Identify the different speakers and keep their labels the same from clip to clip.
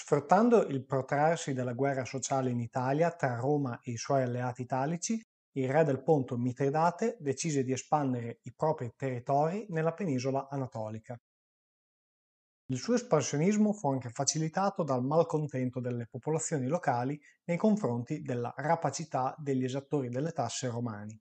Speaker 1: Sfruttando il protrarsi della guerra sociale in Italia tra Roma e i suoi alleati italici, il re del Ponto Mitridate decise di espandere i propri territori nella penisola anatolica. Il suo espansionismo fu anche facilitato dal malcontento delle popolazioni locali nei confronti della rapacità degli esattori delle tasse romani.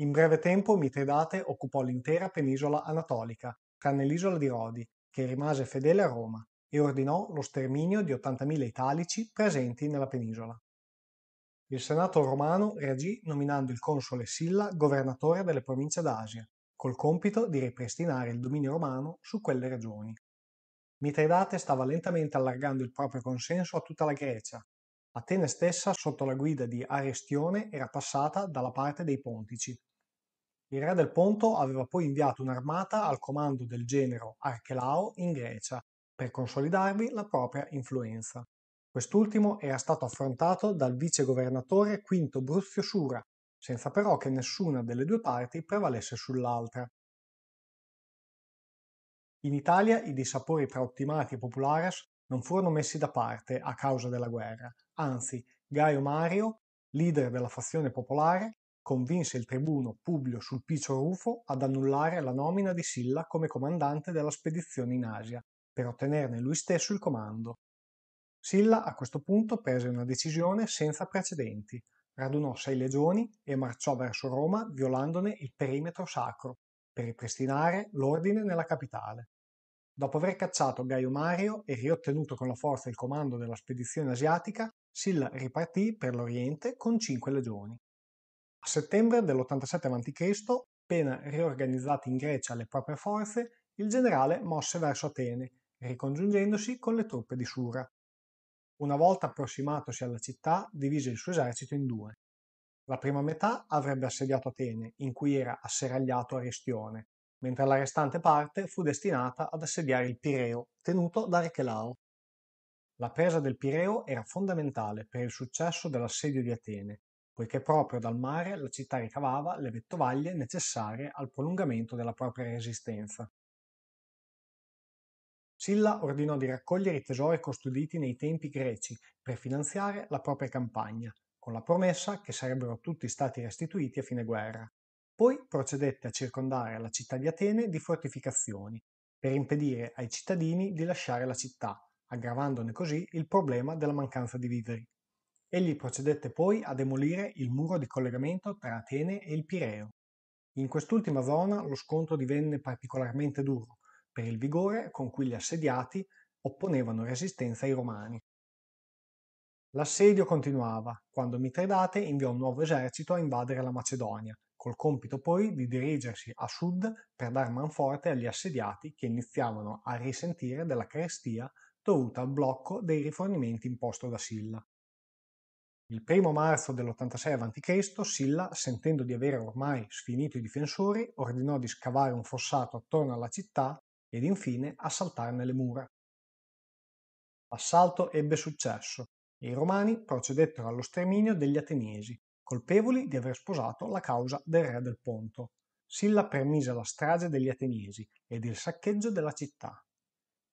Speaker 1: In breve tempo Mitridate occupò l'intera penisola anatolica, tranne l'isola di Rodi, che rimase fedele a Roma, e ordinò lo sterminio di 80.000 italici presenti nella penisola. Il Senato romano reagì nominando il console Silla governatore delle province d'Asia, col compito di ripristinare il dominio romano su quelle regioni. Mitridate stava lentamente allargando il proprio consenso a tutta la Grecia. Atene stessa, sotto la guida di Arestione, era passata dalla parte dei Pontici. Il re del Ponto aveva poi inviato un'armata al comando del genero Archelao in Grecia per consolidarvi la propria influenza. Quest'ultimo era stato affrontato dal vicegovernatore Quinto Bruzio Sura, senza però che nessuna delle due parti prevalesse sull'altra. In Italia i dissapori tra ottimati e populares non furono messi da parte a causa della guerra, anzi Gaio Mario, leader della fazione popolare, convinse il tribuno Publio Sulpicio Rufo ad annullare la nomina di Silla come comandante della spedizione in Asia per ottenerne lui stesso il comando. Silla a questo punto prese una decisione senza precedenti, radunò sei legioni e marciò verso Roma violandone il perimetro sacro per ripristinare l'ordine nella capitale. Dopo aver cacciato Gaio Mario e riottenuto con la forza il comando della spedizione asiatica, Silla ripartì per l'Oriente con cinque legioni. A settembre dell'87 a.C., appena riorganizzate in Grecia le proprie forze, il generale mosse verso Atene ricongiungendosi con le truppe di Sura. Una volta approssimatosi alla città, divise il suo esercito in due. La prima metà avrebbe assediato Atene, in cui era asseragliato Arestione, mentre la restante parte fu destinata ad assediare il Pireo, tenuto da Archelao. La presa del Pireo era fondamentale per il successo dell'assedio di Atene, poiché proprio dal mare la città ricavava le vettovaglie necessarie al prolungamento della propria resistenza. Silla ordinò di raccogliere i tesori custoditi nei tempi greci per finanziare la propria campagna, con la promessa che sarebbero tutti stati restituiti a fine guerra. Poi procedette a circondare la città di Atene di fortificazioni, per impedire ai cittadini di lasciare la città, aggravandone così il problema della mancanza di viveri. Egli procedette poi a demolire il muro di collegamento tra Atene e il Pireo. In quest'ultima zona lo scontro divenne particolarmente duro, per il vigore con cui gli assediati opponevano resistenza ai Romani. L'assedio continuava, quando Mitridate inviò un nuovo esercito a invadere la Macedonia, col compito poi di dirigersi a sud per dar manforte agli assediati che iniziavano a risentire della carestia dovuta al blocco dei rifornimenti imposto da Silla. Il primo marzo dell'86 a.C. Silla, sentendo di avere ormai sfinito i difensori, ordinò di scavare un fossato attorno alla città ed infine assaltarne le mura. L'assalto ebbe successo e i romani procedettero allo sterminio degli ateniesi, colpevoli di aver sposato la causa del re del Ponto. Silla permise la strage degli ateniesi ed il saccheggio della città.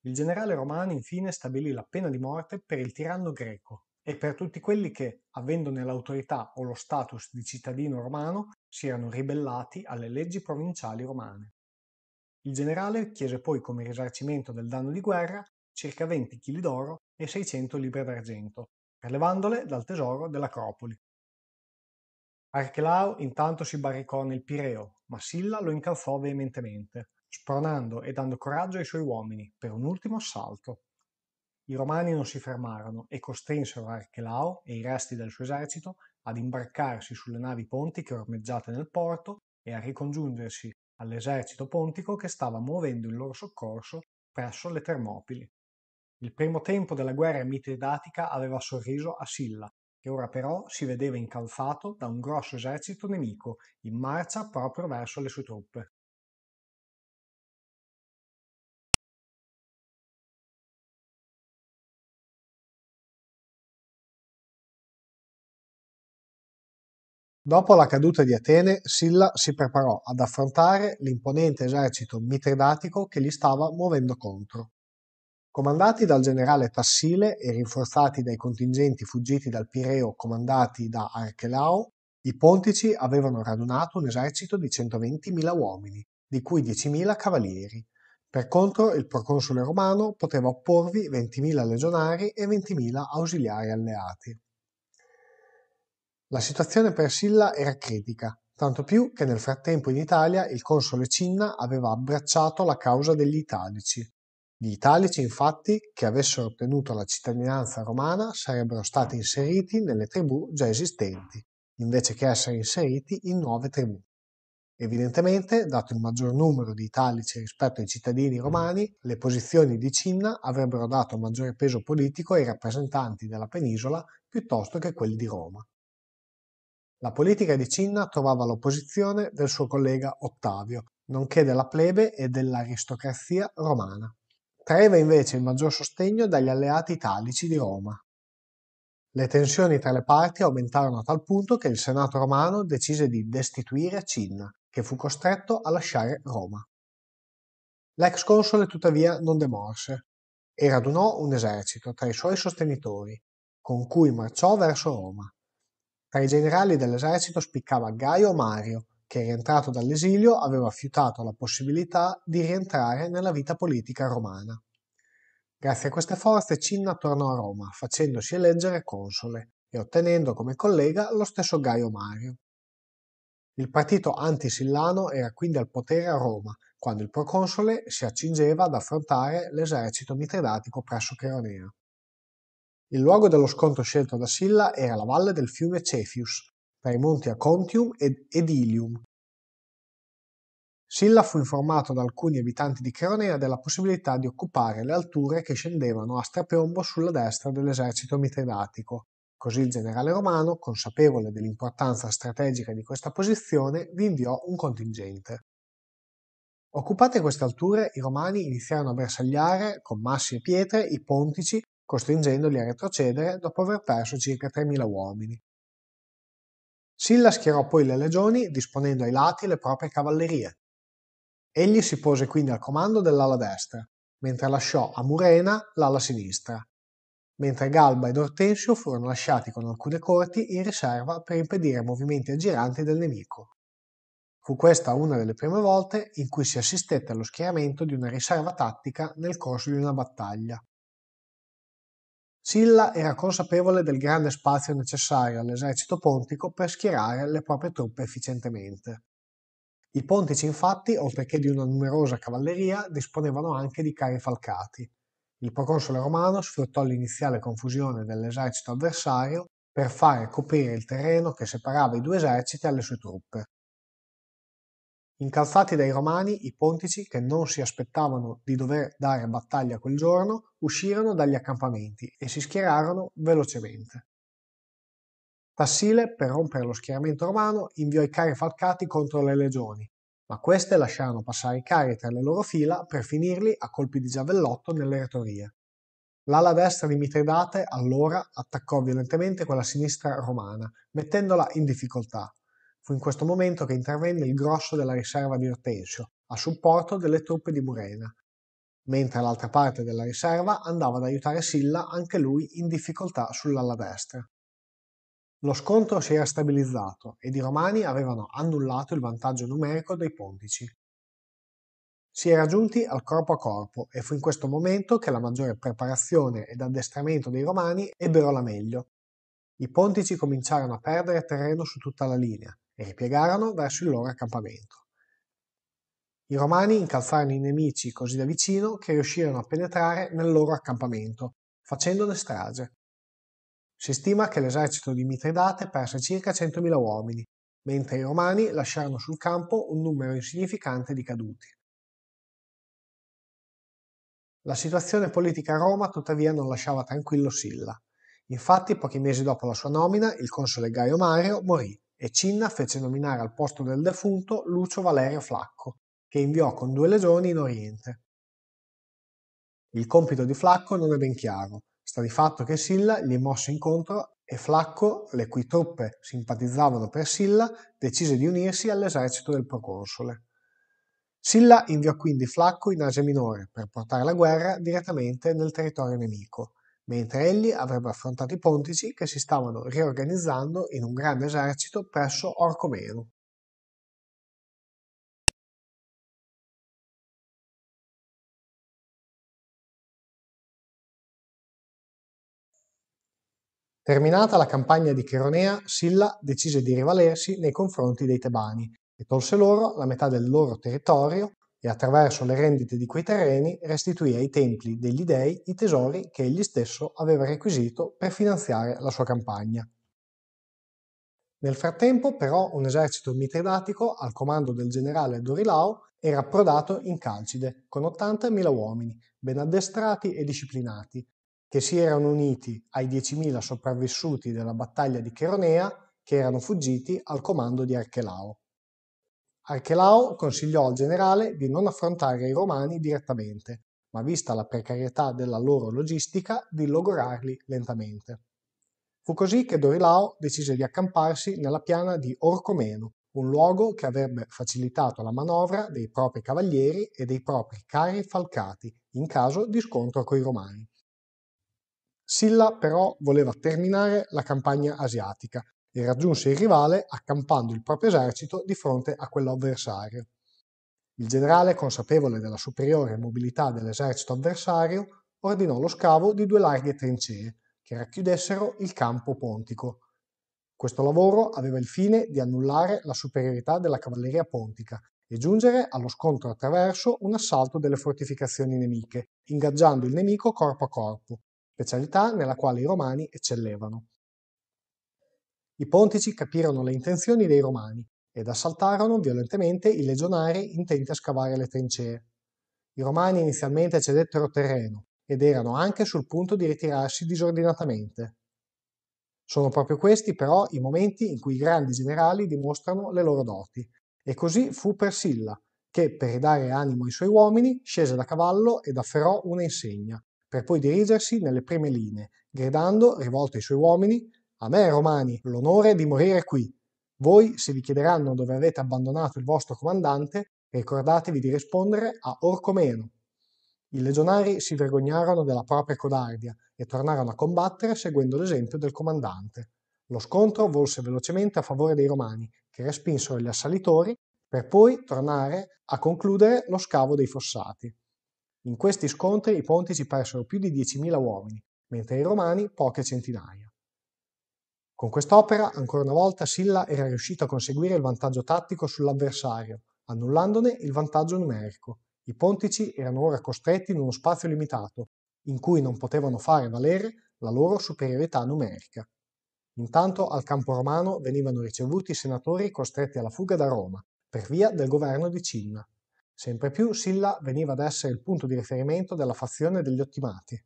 Speaker 1: Il generale romano infine stabilì la pena di morte per il tiranno greco e per tutti quelli che, avendone l'autorità o lo status di cittadino romano, si erano ribellati alle leggi provinciali romane. Il generale chiese poi come risarcimento del danno di guerra circa 20 kg d'oro e 600 libre d'argento, prelevandole dal tesoro dell'Acropoli. Archelao intanto si barricò nel Pireo, ma Silla lo incalzò veementemente, spronando e dando coraggio ai suoi uomini per un ultimo assalto. I romani non si fermarono e costrinsero Archelao e i resti del suo esercito ad imbarcarsi sulle navi pontiche ormeggiate nel porto e a ricongiungersi all'esercito pontico che stava muovendo in loro soccorso presso le Termopili. Il primo tempo della guerra mitridatica aveva sorriso a Silla, che ora però si vedeva incalzato da un grosso esercito nemico in marcia proprio verso le sue truppe. Dopo la caduta di Atene, Silla si preparò ad affrontare l'imponente esercito mitridatico che gli stava muovendo contro. Comandati dal generale Tassile e rinforzati dai contingenti fuggiti dal Pireo comandati da Archelao, i pontici avevano radunato un esercito di 120.000 uomini, di cui 10.000 cavalieri. Per contro, il proconsole romano poteva opporvi 20.000 legionari e 20.000 ausiliari alleati. La situazione per Silla era critica, tanto più che nel frattempo in Italia il console Cinna aveva abbracciato la causa degli Italici, gli italici, infatti, che avessero ottenuto la cittadinanza romana sarebbero stati inseriti nelle tribù già esistenti, invece che essere inseriti in nuove tribù. Evidentemente, dato il maggior numero di italici rispetto ai cittadini romani, le posizioni di Cinna avrebbero dato maggiore peso politico ai rappresentanti della penisola piuttosto che quelli di Roma. La politica di Cinna trovava l'opposizione del suo collega Ottavio, nonché della plebe e dell'aristocrazia romana. Traeva invece il maggior sostegno dagli alleati italici di Roma. Le tensioni tra le parti aumentarono a tal punto che il Senato romano decise di destituire Cinna, che fu costretto a lasciare Roma. L'ex console tuttavia non demorse e radunò un esercito tra i suoi sostenitori, con cui marciò verso Roma. Tra i generali dell'esercito spiccava Gaio Mario, che rientrato dall'esilio aveva fiutato la possibilità di rientrare nella vita politica romana. Grazie a queste forze Cinna tornò a Roma, facendosi eleggere console e ottenendo come collega lo stesso Gaio Mario. Il partito antisillano era quindi al potere a Roma, quando il proconsole si accingeva ad affrontare l'esercito mitridatico presso Cheronea. Il luogo dello scontro scelto da Silla era la valle del fiume Cefius, tra i monti Acontium ed Edilium. Silla fu informato da alcuni abitanti di Cheronea della possibilità di occupare le alture che scendevano a strapiombo sulla destra dell'esercito mitridatico. Così il generale romano, consapevole dell'importanza strategica di questa posizione, vi inviò un contingente. Occupate queste alture, i romani iniziarono a bersagliare con massi e pietre i pontici, costringendoli a retrocedere dopo aver perso circa 3.000 uomini. Silla schierò poi le legioni disponendo ai lati le proprie cavallerie. Egli si pose quindi al comando dell'ala destra, mentre lasciò a Murena l'ala sinistra, mentre Galba ed Ortensio furono lasciati con alcune corti in riserva per impedire movimenti aggiranti del nemico. Fu questa una delle prime volte in cui si assistette allo schieramento di una riserva tattica nel corso di una battaglia. Silla era consapevole del grande spazio necessario all'esercito pontico per schierare le proprie truppe efficientemente. I pontici infatti, oltre che di una numerosa cavalleria, disponevano anche di carri falcati. Il proconsole romano sfruttò l'iniziale confusione dell'esercito avversario per fare coprire il terreno che separava i due eserciti alle sue truppe. Incalzati dai Romani, i pontici, che non si aspettavano di dover dare battaglia quel giorno, uscirono dagli accampamenti e si schierarono velocemente. Tassile, per rompere lo schieramento romano, inviò i carri falcati contro le legioni, ma queste lasciarono passare i carri tra le loro fila per finirli a colpi di giavellotto nelle retorie. L'ala destra di Mitridate allora attaccò violentemente quella sinistra romana, mettendola in difficoltà, Fu in questo momento che intervenne il grosso della riserva di Ortensio, a supporto delle truppe di Murena, mentre l'altra parte della riserva andava ad aiutare Silla, anche lui in difficoltà sull'ala destra. Lo scontro si era stabilizzato ed i romani avevano annullato il vantaggio numerico dei pontici. Si era giunti al corpo a corpo e fu in questo momento che la maggiore preparazione ed addestramento dei romani ebbero la meglio. I pontici cominciarono a perdere terreno su tutta la linea e ripiegarono verso il loro accampamento. I romani incalzarono i nemici così da vicino che riuscirono a penetrare nel loro accampamento, facendone strage. Si stima che l'esercito di Mitridate perse circa 100.000 uomini, mentre i romani lasciarono sul campo un numero insignificante di caduti. La situazione politica a Roma tuttavia non lasciava tranquillo Silla. Infatti, pochi mesi dopo la sua nomina, il console Gaio Mario morì e Cinna fece nominare al posto del defunto Lucio Valerio Flacco, che inviò con due legioni in Oriente. Il compito di Flacco non è ben chiaro, sta di fatto che Silla gli mosse incontro e Flacco, le cui truppe simpatizzavano per Silla, decise di unirsi all'esercito del proconsole. Silla inviò quindi Flacco in Asia Minore per portare la guerra direttamente nel territorio nemico, mentre egli avrebbe affrontato i pontici che si stavano riorganizzando in un grande esercito presso Orcomeno. Terminata la campagna di Cheronea, Silla decise di rivalersi nei confronti dei Tebani e tolse loro la metà del loro territorio e attraverso le rendite di quei terreni restituì ai templi degli dei i tesori che egli stesso aveva requisito per finanziare la sua campagna. Nel frattempo, però, un esercito mitridatico al comando del generale Dorilao era approdato in Calcide con 80.000 uomini, ben addestrati e disciplinati, che si erano uniti ai 10.000 sopravvissuti della battaglia di Cheronea che erano fuggiti al comando di Archelao. Archelao consigliò al generale di non affrontare i romani direttamente, ma vista la precarietà della loro logistica, di logorarli lentamente. Fu così che Dorilao decise di accamparsi nella piana di Orcomeno, un luogo che avrebbe facilitato la manovra dei propri cavalieri e dei propri carri falcati in caso di scontro coi romani. Silla però voleva terminare la campagna asiatica e raggiunse il rivale accampando il proprio esercito di fronte a quello avversario. Il generale, consapevole della superiore mobilità dell'esercito avversario, ordinò lo scavo di due larghe trincee che racchiudessero il campo pontico. Questo lavoro aveva il fine di annullare la superiorità della cavalleria pontica e giungere allo scontro attraverso un assalto delle fortificazioni nemiche, ingaggiando il nemico corpo a corpo, specialità nella quale i romani eccellevano. I pontici capirono le intenzioni dei romani ed assaltarono violentemente i legionari intenti a scavare le trincee. I romani inizialmente cedettero terreno ed erano anche sul punto di ritirarsi disordinatamente. Sono proprio questi però i momenti in cui i grandi generali dimostrano le loro doti. E così fu per Silla, che per ridare animo ai suoi uomini scese da cavallo ed afferrò una insegna, per poi dirigersi nelle prime linee, gridando, rivolto ai suoi uomini, a me, Romani, l'onore di morire qui. Voi, se vi chiederanno dove avete abbandonato il vostro comandante, ricordatevi di rispondere a Orcomeno. I legionari si vergognarono della propria codardia e tornarono a combattere seguendo l'esempio del comandante. Lo scontro volse velocemente a favore dei romani, che respinsero gli assalitori, per poi tornare a concludere lo scavo dei fossati. In questi scontri i pontici persero più di 10.000 uomini, mentre i romani poche centinaia. Con quest'opera, ancora una volta, Silla era riuscito a conseguire il vantaggio tattico sull'avversario, annullandone il vantaggio numerico. I pontici erano ora costretti in uno spazio limitato, in cui non potevano fare valere la loro superiorità numerica. Intanto al campo romano venivano ricevuti i senatori costretti alla fuga da Roma, per via del governo di Cinna. Sempre più Silla veniva ad essere il punto di riferimento della fazione degli ottimati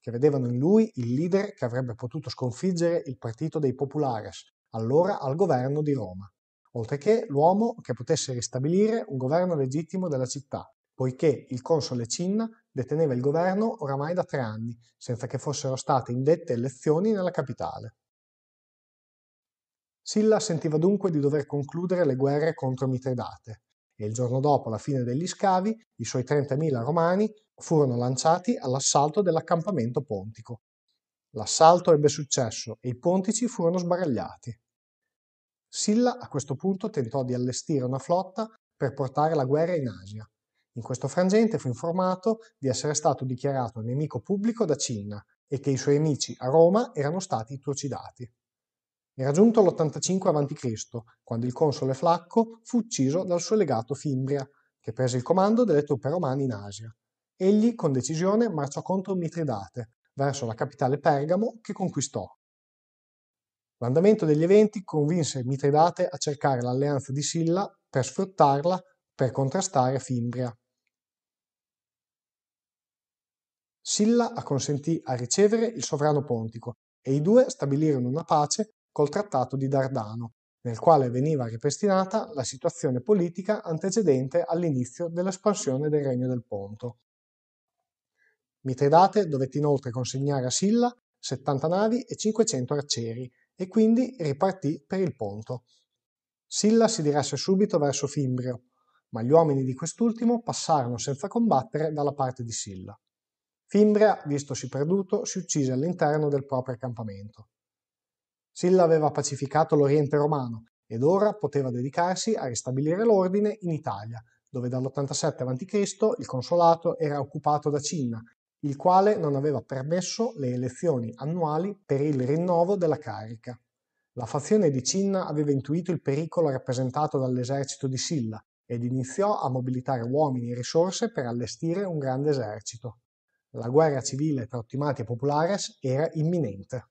Speaker 1: che vedevano in lui il leader che avrebbe potuto sconfiggere il partito dei Populares, allora al governo di Roma, oltre che l'uomo che potesse ristabilire un governo legittimo della città, poiché il console Cinna deteneva il governo oramai da tre anni, senza che fossero state indette elezioni nella capitale. Silla sentiva dunque di dover concludere le guerre contro Mitridate, e il giorno dopo la fine degli scavi i suoi 30.000 romani furono lanciati all'assalto dell'accampamento pontico. L'assalto ebbe successo e i pontici furono sbaragliati. Silla a questo punto tentò di allestire una flotta per portare la guerra in Asia. In questo frangente fu informato di essere stato dichiarato nemico pubblico da Cinna e che i suoi amici a Roma erano stati trucidati. Era giunto l'85 a.C., quando il console Flacco fu ucciso dal suo legato Fimbria, che prese il comando delle truppe romane in Asia. Egli, con decisione, marciò contro Mitridate, verso la capitale Pergamo, che conquistò. L'andamento degli eventi convinse Mitridate a cercare l'alleanza di Silla per sfruttarla per contrastare Fimbria. Silla acconsentì a ricevere il sovrano pontico e i due stabilirono una pace col Trattato di Dardano, nel quale veniva ripristinata la situazione politica antecedente all'inizio dell'espansione del Regno del Ponto. Mitridate dovette inoltre consegnare a Silla 70 navi e 500 arcieri e quindi ripartì per il Ponto. Silla si diresse subito verso Fimbrio, ma gli uomini di quest'ultimo passarono senza combattere dalla parte di Silla. Fimbria, vistosi perduto, si uccise all'interno del proprio accampamento. Silla aveva pacificato l'Oriente romano ed ora poteva dedicarsi a ristabilire l'ordine in Italia, dove dall'87 a.C. il consolato era occupato da Cinna, il quale non aveva permesso le elezioni annuali per il rinnovo della carica. La fazione di Cinna aveva intuito il pericolo rappresentato dall'esercito di Silla ed iniziò a mobilitare uomini e risorse per allestire un grande esercito. La guerra civile tra Ottimati e Populares era imminente.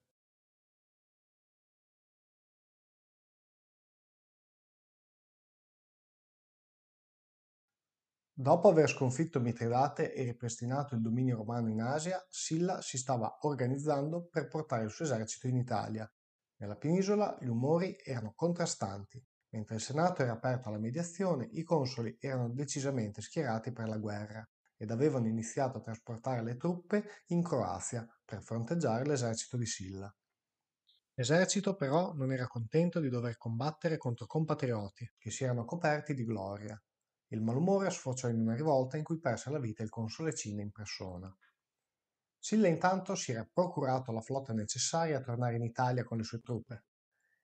Speaker 1: Dopo aver sconfitto Mitridate e ripristinato il dominio romano in Asia, Silla si stava organizzando per portare il suo esercito in Italia. Nella penisola gli umori erano contrastanti. Mentre il Senato era aperto alla mediazione, i consoli erano decisamente schierati per la guerra ed avevano iniziato a trasportare le truppe in Croazia per fronteggiare l'esercito di Silla. L'esercito però non era contento di dover combattere contro compatrioti che si erano coperti di gloria. Il malumore sfociò in una rivolta in cui perse la vita il console Cina in persona. Silla intanto si era procurato la flotta necessaria a tornare in Italia con le sue truppe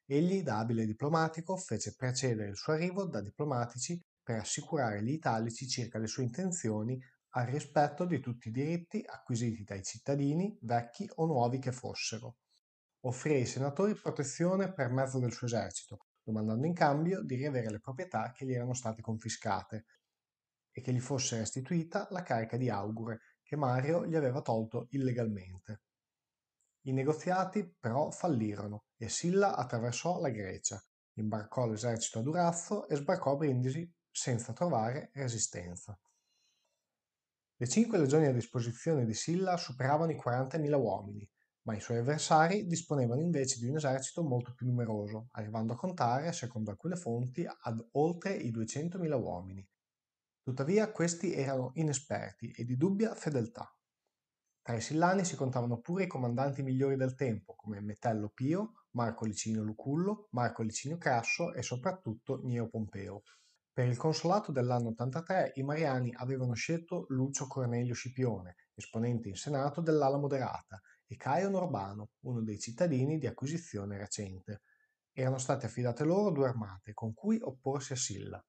Speaker 1: Egli, da abile diplomatico, fece precedere il suo arrivo da diplomatici per assicurare gli italici circa le sue intenzioni al rispetto di tutti i diritti acquisiti dai cittadini, vecchi o nuovi che fossero. Offrì ai senatori protezione per mezzo del suo esercito, domandando in cambio di riavere le proprietà che gli erano state confiscate e che gli fosse restituita la carica di augure che Mario gli aveva tolto illegalmente. I negoziati però fallirono e Silla attraversò la Grecia, imbarcò l'esercito a Durazzo e sbarcò a Brindisi senza trovare resistenza. Le cinque legioni a disposizione di Silla superavano i 40.000 uomini, ma i suoi avversari disponevano invece di un esercito molto più numeroso, arrivando a contare, secondo alcune fonti, ad oltre i 200.000 uomini. Tuttavia questi erano inesperti e di dubbia fedeltà. Tra i Sillani si contavano pure i comandanti migliori del tempo, come Metello Pio, Marco Licinio Lucullo, Marco Licinio Crasso e soprattutto Gneo Pompeo. Per il consolato dell'anno 83 i Mariani avevano scelto Lucio Cornelio Scipione, esponente in Senato dell'ala moderata, e Caio Norbano, uno dei cittadini di acquisizione recente. Erano state affidate loro due armate con cui opporsi a Silla.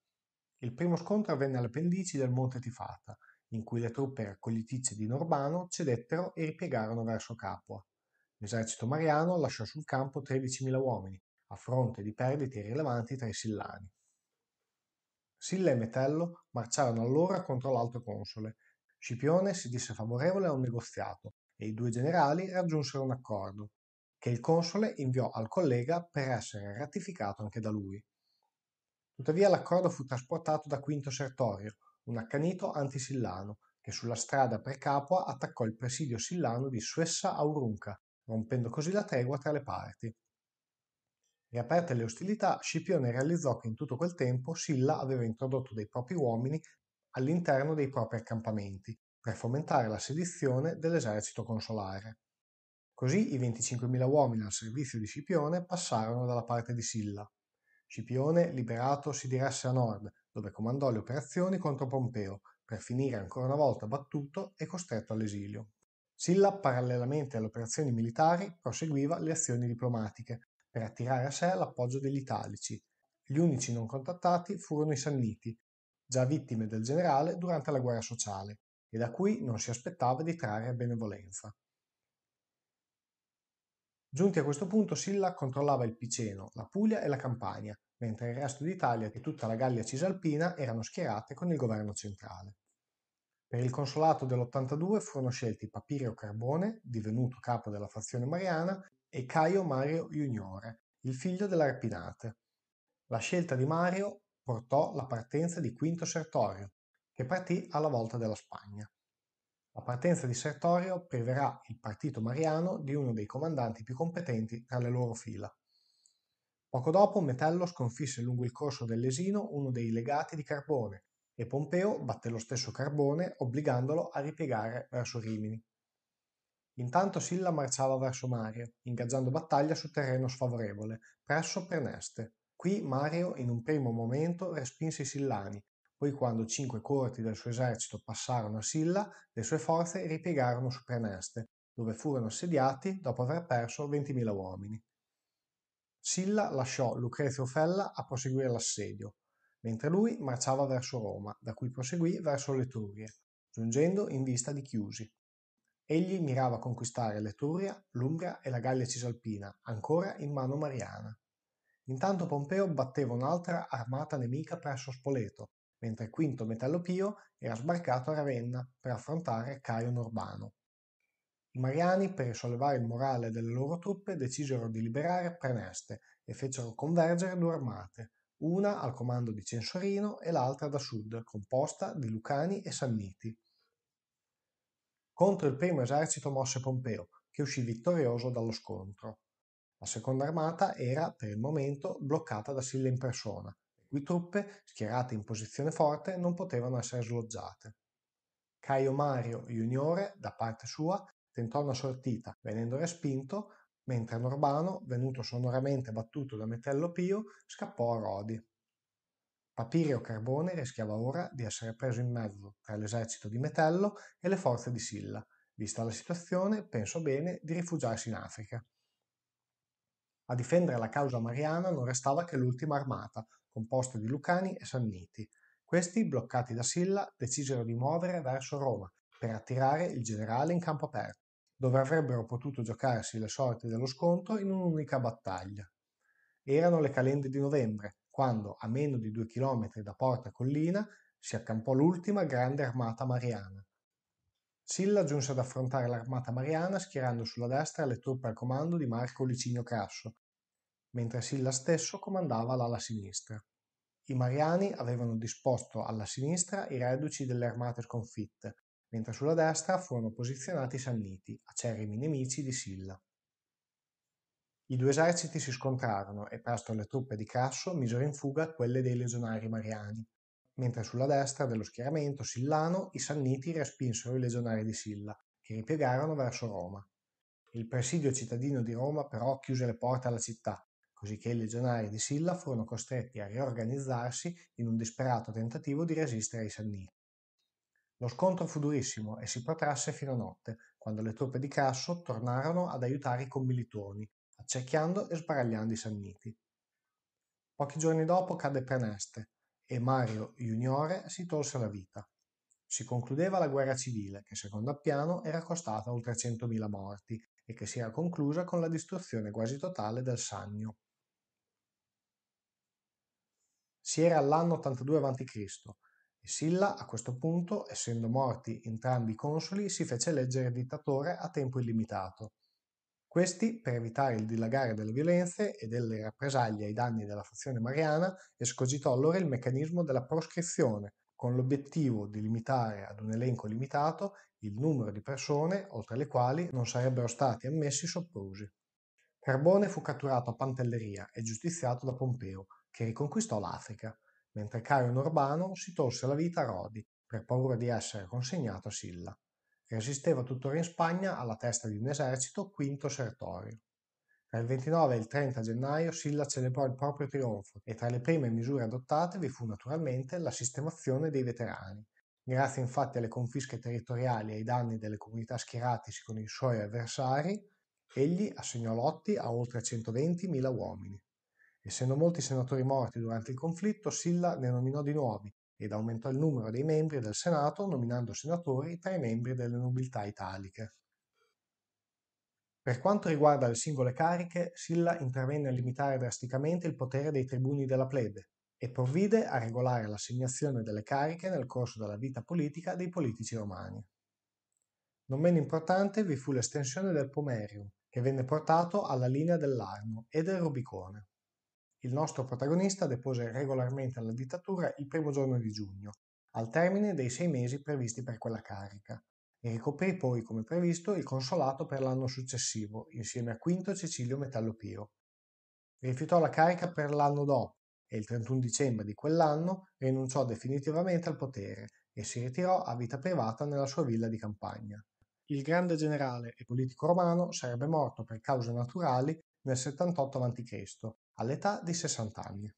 Speaker 1: Il primo scontro avvenne alle pendici del Monte Tifata, in cui le truppe raccogliticce di Norbano cedettero e ripiegarono verso Capua. L'esercito mariano lasciò sul campo 13.000 uomini, a fronte di perdite rilevanti tra i Sillani. Silla e Metello marciarono allora contro l'alto console. Scipione si disse favorevole a un negoziato e i due generali raggiunsero un accordo, che il console inviò al collega per essere ratificato anche da lui. Tuttavia l'accordo fu trasportato da Quinto Sertorio, un accanito antisillano, che sulla strada per Capua attaccò il presidio sillano di Suessa Aurunca, rompendo così la tregua tra le parti. Riaperte le ostilità, Scipione realizzò che in tutto quel tempo Silla aveva introdotto dei propri uomini all'interno dei propri accampamenti, per fomentare la sedizione dell'esercito consolare. Così i 25.000 uomini al servizio di Scipione passarono dalla parte di Silla. Scipione, liberato, si diresse a nord, dove comandò le operazioni contro Pompeo, per finire ancora una volta battuto e costretto all'esilio. Silla, parallelamente alle operazioni militari, proseguiva le azioni diplomatiche, per attirare a sé l'appoggio degli italici. Gli unici non contattati furono i Sanniti, già vittime del generale durante la guerra sociale, e da cui non si aspettava di trarre benevolenza. Giunti a questo punto Silla controllava il Piceno, la Puglia e la Campania, mentre il resto d'Italia e tutta la Gallia Cisalpina erano schierate con il governo centrale. Per il consolato dell'82 furono scelti Papirio Carbone, divenuto capo della fazione mariana, e Caio Mario Juniore, il figlio dell'Arpinate. La scelta di Mario portò la partenza di Quinto Sertorio, che partì alla volta della Spagna. La partenza di Sertorio priverà il partito mariano di uno dei comandanti più competenti tra le loro fila. Poco dopo Metello sconfisse lungo il corso dell'Esino uno dei legati di Carbone e Pompeo batté lo stesso Carbone obbligandolo a ripiegare verso Rimini. Intanto Silla marciava verso Mario, ingaggiando battaglia su terreno sfavorevole, presso Preneste. Qui Mario in un primo momento respinse i Sillani, Poi quando cinque corti del suo esercito passarono a Silla, le sue forze ripiegarono su Preneste, dove furono assediati dopo aver perso 20.000 uomini. Silla lasciò Lucrezio Fella a proseguire l'assedio, mentre lui marciava verso Roma, da cui proseguì verso l'Etruria, giungendo in vista di Chiusi. Egli mirava a conquistare l'Etruria, l'Umbria e la Gallia Cisalpina, ancora in mano mariana. Intanto Pompeo batteva un'altra armata nemica presso Spoleto, mentre Quinto Metello Pio era sbarcato a Ravenna per affrontare Caio Norbano. I Mariani, per risollevare il morale delle loro truppe, decisero di liberare Preneste e fecero convergere due armate, una al comando di Censorino e l'altra da sud, composta di Lucani e Sanniti. Contro il primo esercito mosse Pompeo, che uscì vittorioso dallo scontro. La seconda armata era, per il momento, bloccata da Silla in persona, cui truppe, schierate in posizione forte, non potevano essere sloggiate. Caio Mario Juniore, da parte sua, tentò una sortita, venendo respinto, mentre Norbano, venuto sonoramente battuto da Metello Pio, scappò a Rodi. Papirio Carbone rischiava ora di essere preso in mezzo tra l'esercito di Metello e le forze di Silla. Vista la situazione, pensò bene di rifugiarsi in Africa. A difendere la causa mariana non restava che l'ultima armata, composta di Lucani e Sanniti. Questi, bloccati da Silla, decisero di muovere verso Roma per attirare il generale in campo aperto, dove avrebbero potuto giocarsi le sorti dello scontro in un'unica battaglia. Erano le calende di novembre, quando, a meno di due chilometri da Porta Collina, si accampò l'ultima grande armata mariana. Silla giunse ad affrontare l'armata mariana schierando sulla destra le truppe al comando di Marco Licinio Crasso, mentre Silla stesso comandava l'ala sinistra. I mariani avevano disposto alla sinistra i reduci delle armate sconfitte, mentre sulla destra furono posizionati i Sanniti, acerrimi nemici di Silla. I due eserciti si scontrarono e presto le truppe di Crasso misero in fuga quelle dei legionari mariani, mentre sulla destra dello schieramento sillano i Sanniti respinsero i legionari di Silla, che ripiegarono verso Roma. Il presidio cittadino di Roma però chiuse le porte alla città, così che i legionari di Silla furono costretti a riorganizzarsi in un disperato tentativo di resistere ai Sanniti. Lo scontro fu durissimo e si protrasse fino a notte, quando le truppe di Crasso tornarono ad aiutare i commilitoni, accerchiando e sbaragliando i Sanniti. Pochi giorni dopo cadde Preneste e Mario Juniore si tolse la vita. Si concludeva la guerra civile che secondo Appiano era costata oltre 100.000 morti e che si era conclusa con la distruzione quasi totale del Sannio. Si era all'anno 82 a.C. e Silla a questo punto, essendo morti entrambi i consoli, si fece eleggere dittatore a tempo illimitato. Questi, per evitare il dilagare delle violenze e delle rappresaglie ai danni della fazione mariana, escogitò allora il meccanismo della proscrizione, con l'obiettivo di limitare ad un elenco limitato il numero di persone oltre le quali non sarebbero stati ammessi soprusi. Carbone fu catturato a Pantelleria e giustiziato da Pompeo, che riconquistò l'Africa, mentre Caio Norbano si tolse la vita a Rodi per paura di essere consegnato a Silla. Resisteva tuttora in Spagna alla testa di un esercito Quinto Sertorio. Tra il 29 e il 30 gennaio Silla celebrò il proprio trionfo e tra le prime misure adottate vi fu naturalmente la sistemazione dei veterani. Grazie infatti alle confische territoriali e ai danni delle comunità schieratisi con i suoi avversari, egli assegnò lotti a oltre 120.000 uomini. Essendo molti senatori morti durante il conflitto, Silla ne nominò di nuovi ed aumentò il numero dei membri del Senato nominando senatori tra i membri delle nobiltà italiche. Per quanto riguarda le singole cariche, Silla intervenne a limitare drasticamente il potere dei tribuni della plebe e provvide a regolare l'assegnazione delle cariche nel corso della vita politica dei politici romani. Non meno importante vi fu l'estensione del Pomerium, che venne portato alla linea dell'Arno e del Rubicone. Il nostro protagonista depose regolarmente alla dittatura il primo giorno di giugno, al termine dei sei mesi previsti per quella carica, e ricoprì poi come previsto il consolato per l'anno successivo, insieme a Quinto Cecilio Metallo Pio. Rifiutò la carica per l'anno dopo e il 31 dicembre di quell'anno rinunciò definitivamente al potere e si ritirò a vita privata nella sua villa di campagna. Il grande generale e politico romano sarebbe morto per cause naturali nel 78 a.C., all'età di 60 anni.